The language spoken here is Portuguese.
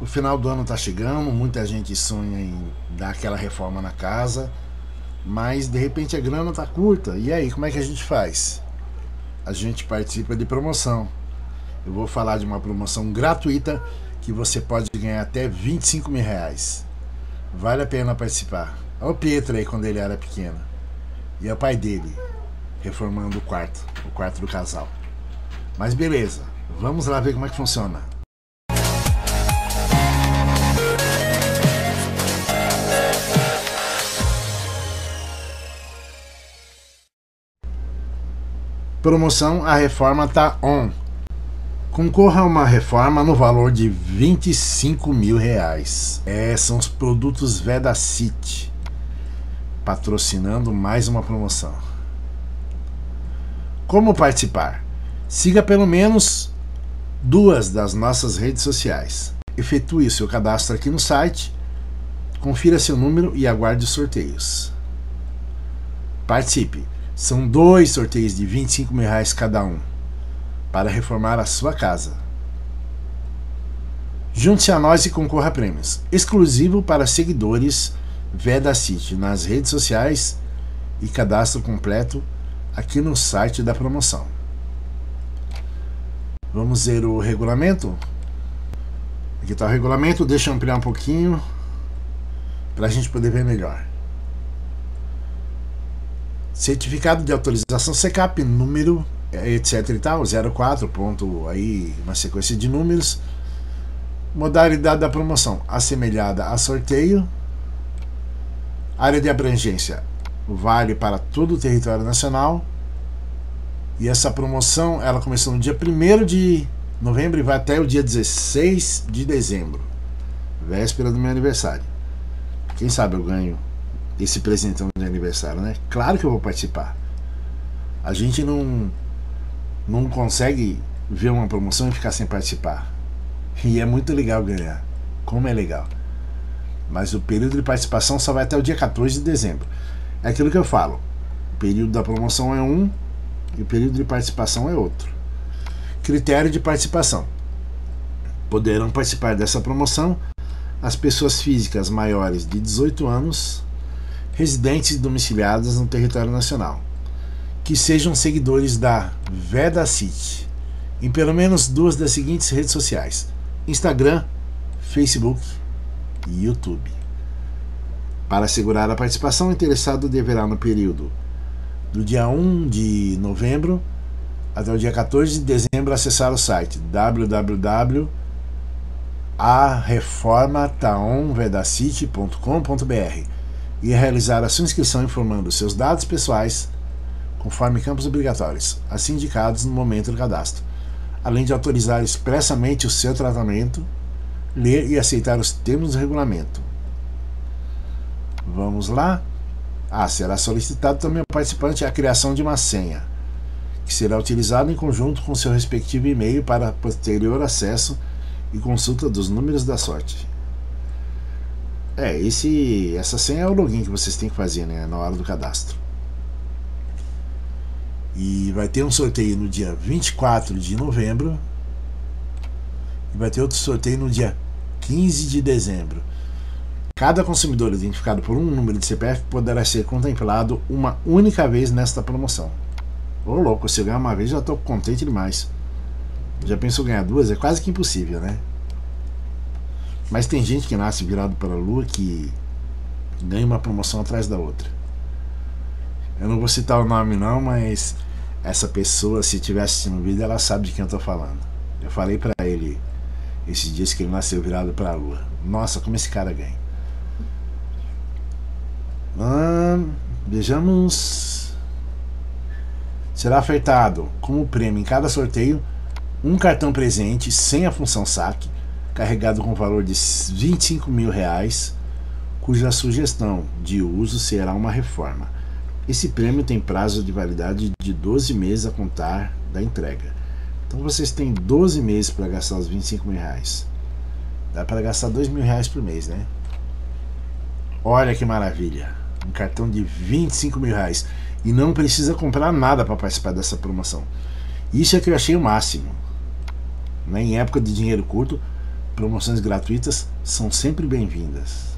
O final do ano está chegando, muita gente sonha em dar aquela reforma na casa, mas de repente a grana está curta. E aí, como é que a gente faz? A gente participa de promoção. Eu vou falar de uma promoção gratuita que você pode ganhar até 25 mil reais. Vale a pena participar. Olha o Pietro aí quando ele era pequeno. E é o pai dele reformando o quarto, o quarto do casal. Mas beleza, vamos lá ver como é que funciona. Promoção A Reforma tá on. Concorra a uma reforma no valor de 25 mil reais. É, são os produtos Vedacity patrocinando mais uma promoção. Como participar? Siga pelo menos duas das nossas redes sociais. Efetue seu cadastro aqui no site, confira seu número e aguarde os sorteios. Participe! São dois sorteios de 25 mil reais cada um para reformar a sua casa. Junte-se a nós e concorra a prêmios exclusivo para seguidores Veda City nas redes sociais e cadastro completo aqui no site da promoção. Vamos ver o regulamento. Aqui está o regulamento, deixa eu ampliar um pouquinho para a gente poder ver melhor. Certificado de autorização SECAP, número, etc e tal, 04, ponto, aí uma sequência de números. Modalidade da promoção, assemelhada a sorteio. Área de abrangência, vale para todo o território nacional. E essa promoção, ela começou no dia 1 de novembro e vai até o dia 16 de dezembro. Véspera do meu aniversário. Quem sabe eu ganho esse presentão de aniversário, né? Claro que eu vou participar. A gente não não consegue ver uma promoção e ficar sem participar. E é muito legal ganhar. Como é legal. Mas o período de participação só vai até o dia 14 de dezembro. É aquilo que eu falo. O período da promoção é um e o período de participação é outro. Critério de participação. Poderão participar dessa promoção as pessoas físicas maiores de 18 anos residentes domiciliadas no território nacional, que sejam seguidores da Veda City em pelo menos duas das seguintes redes sociais: Instagram, Facebook e YouTube. Para assegurar a participação, o interessado deverá, no período do dia 1 de novembro até o dia 14 de dezembro, acessar o site www.areformataonvedacity.com.br e realizar a sua inscrição informando seus dados pessoais, conforme campos obrigatórios, assim indicados no momento do cadastro, além de autorizar expressamente o seu tratamento, ler e aceitar os termos do regulamento. Vamos lá? Ah, será solicitado também ao participante a criação de uma senha, que será utilizada em conjunto com seu respectivo e-mail para posterior acesso e consulta dos números da sorte. É, esse, essa senha é o login que vocês têm que fazer né, na hora do cadastro. E vai ter um sorteio no dia 24 de novembro. E vai ter outro sorteio no dia 15 de dezembro. Cada consumidor identificado por um número de CPF poderá ser contemplado uma única vez nesta promoção. Ô louco, se eu ganhar uma vez já estou contente demais. Já pensou ganhar duas? É quase que impossível, né? Mas tem gente que nasce virado para a lua que ganha uma promoção atrás da outra. Eu não vou citar o nome não, mas essa pessoa, se estiver assistindo o vídeo, ela sabe de quem eu estou falando. Eu falei para ele esses dias que ele nasceu virado para a lua. Nossa, como esse cara ganha. Hum, vejamos. Será ofertado como prêmio em cada sorteio um cartão presente sem a função saque carregado com valor de 25 mil reais, cuja sugestão de uso será uma reforma. Esse prêmio tem prazo de validade de 12 meses a contar da entrega. Então vocês têm 12 meses para gastar os 25 mil reais. Dá para gastar 2 mil reais por mês, né? Olha que maravilha! Um cartão de 25 mil reais. E não precisa comprar nada para participar dessa promoção. Isso é que eu achei o máximo. Né? Em época de dinheiro curto, promoções gratuitas são sempre bem-vindas.